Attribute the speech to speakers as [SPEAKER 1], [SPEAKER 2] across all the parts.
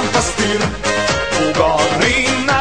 [SPEAKER 1] fantastin. Ugarinna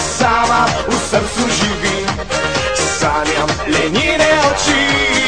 [SPEAKER 1] sama v srcu živi, sanjam lenine oči.